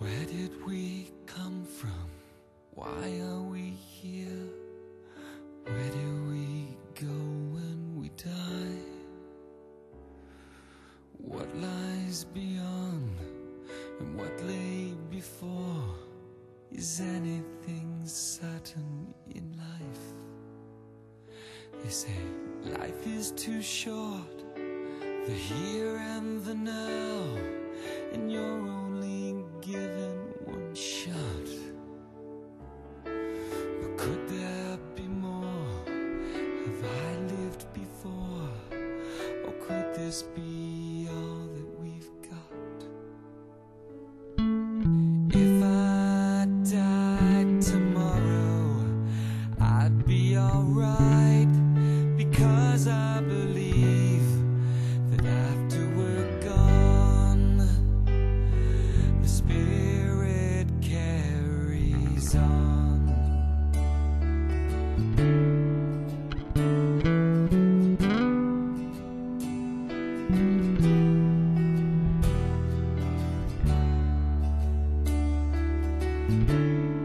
Where did we come from? Why are we here? Where do we go when we die? What lies beyond and what lay before? Is anything certain in life? They say life is too short, the here and the now, and you're Have I lived before? Or could this be all that we've got? If I died tomorrow, I'd be alright because I believe that after we're gone, the spirit carries on. Música